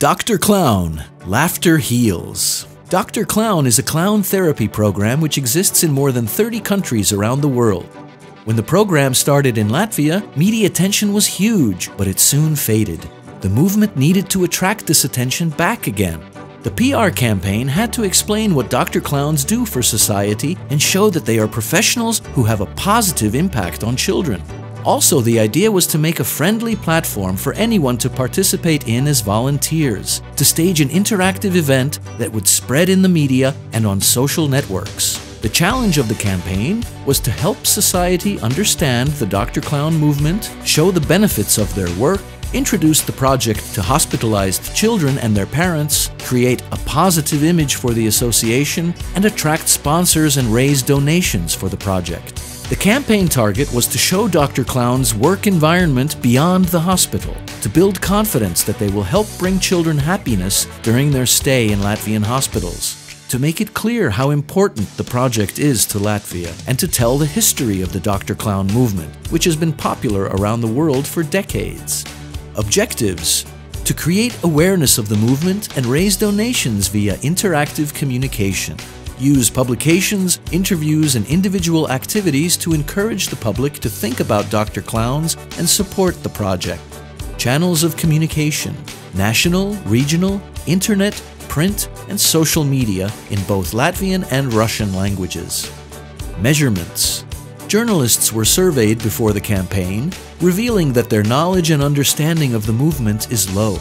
Dr. Clown Laughter Heals. Dr. Clown is a clown therapy program which exists in more than 30 countries around the world. When the program started in Latvia, media attention was huge, but it soon faded. The movement needed to attract this attention back again. The PR campaign had to explain what Dr. Clowns do for society and show that they are professionals who have a positive impact on children. Also, the idea was to make a friendly platform for anyone to participate in as volunteers, to stage an interactive event that would spread in the media and on social networks. The challenge of the campaign was to help society understand the Dr. Clown movement, show the benefits of their work, introduce the project to hospitalized children and their parents, create a positive image for the association, and attract sponsors and raise donations for the project. The campaign target was to show Dr. Clown's work environment beyond the hospital, to build confidence that they will help bring children happiness during their stay in Latvian hospitals, to make it clear how important the project is to Latvia, and to tell the history of the Dr. Clown movement, which has been popular around the world for decades. Objectives to create awareness of the movement and raise donations via interactive communication use publications, interviews, and individual activities to encourage the public to think about Dr. Clowns and support the project. Channels of communication national, regional, internet, print, and social media in both Latvian and Russian languages. Measurements Journalists were surveyed before the campaign, revealing that their knowledge and understanding of the movement is low.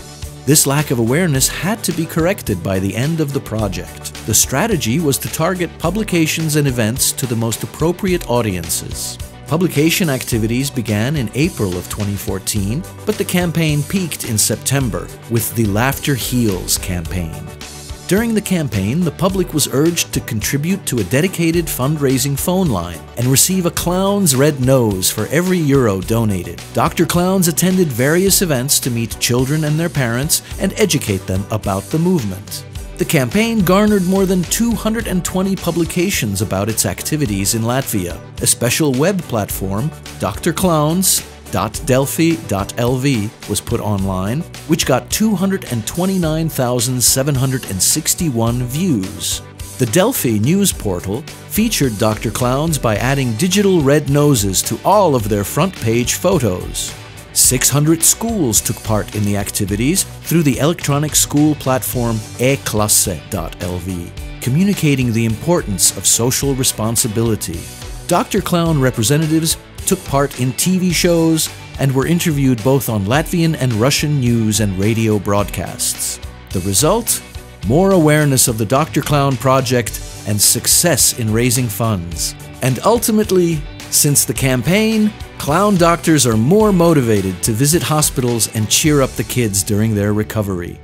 This lack of awareness had to be corrected by the end of the project. The strategy was to target publications and events to the most appropriate audiences. Publication activities began in April of 2014, but the campaign peaked in September with the Laughter Heals campaign. During the campaign, the public was urged to contribute to a dedicated fundraising phone line and receive a clown's red nose for every euro donated. Dr. Clowns attended various events to meet children and their parents and educate them about the movement. The campaign garnered more than 220 publications about its activities in Latvia. A special web platform, Dr. Clowns, Delfi.lv was put online, which got 229,761 views. The Delphi news portal featured Dr. Clowns by adding digital red noses to all of their front page photos. 600 schools took part in the activities through the electronic school platform e-klase.lv, communicating the importance of social responsibility. Dr. Clown representatives took part in TV shows and were interviewed both on Latvian and Russian news and radio broadcasts. The result? More awareness of the Dr. Clown project and success in raising funds. And ultimately, since the campaign, clown doctors are more motivated to visit hospitals and cheer up the kids during their recovery.